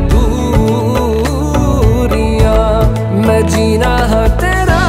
दूरियाँ, मैं जीना है तेरा।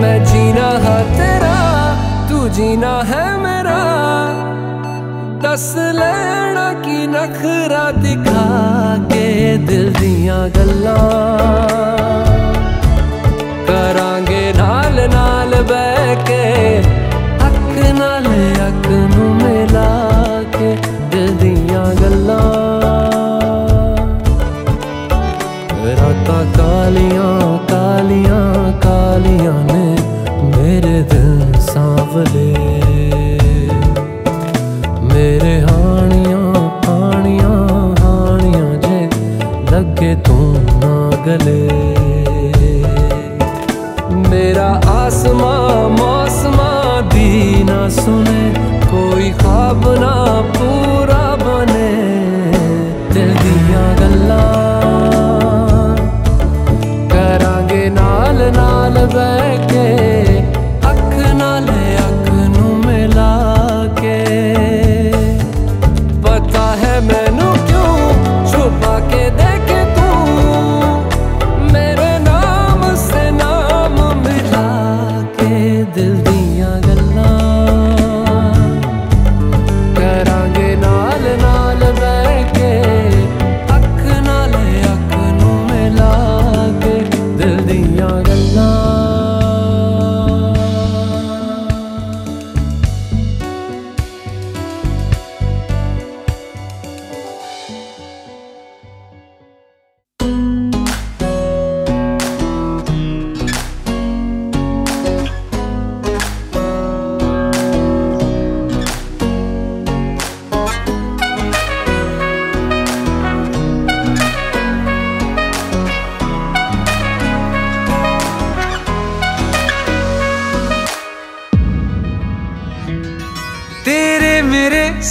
मैं जीना है तेरा, तू जीना है मेरा। दस लेना की नखरा दिखा के दिल दिया गल्ला। करांगे नाल नाल बह के अख नाल अख नू मिला के दिल दिया गल्ला रातां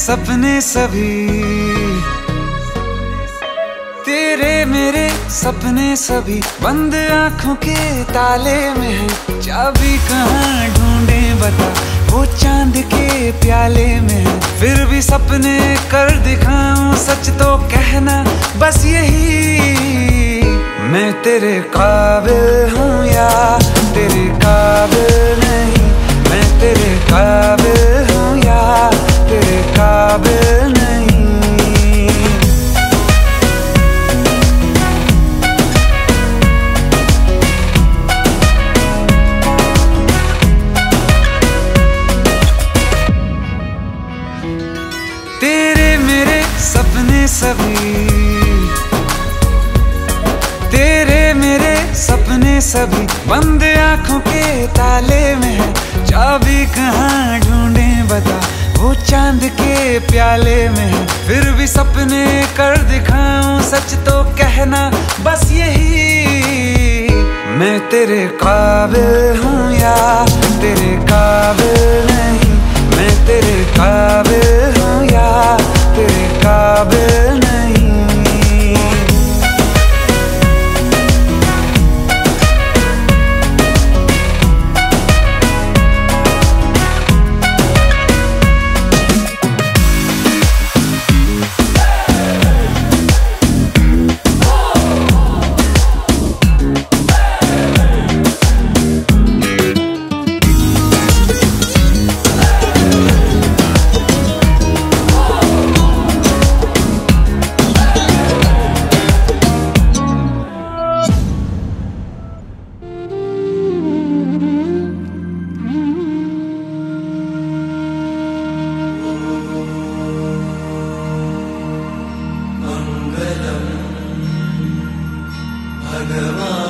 सपने सभी। तेरे मेरे सपने सभी। बंद आँखों के ताले में है। चाबी कहाँ ढूंढे बता। वो चाँद के प्याले में है। फिर भी सपने कर दिखाऊँ सच तो कहना बस यही। मैं तेरे काबिल हूँ या सभी बंद आँखों के ताले में है। चाबी कहाँ ढूंढे बता? वो चाँद के प्याले में है। फिर भी सपने कर दिखाऊँ, सच तो कहना बस यही। मैं तेरे काबिल हूँ या तेरे काबिल नहीं। അകവാ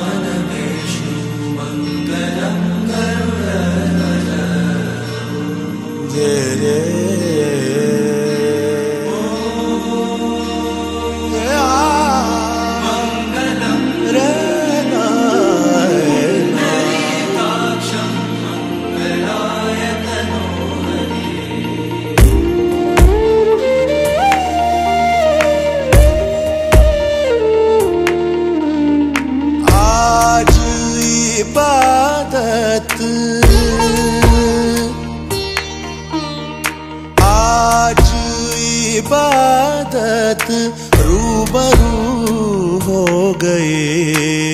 इबादत। रूबरू हो गए।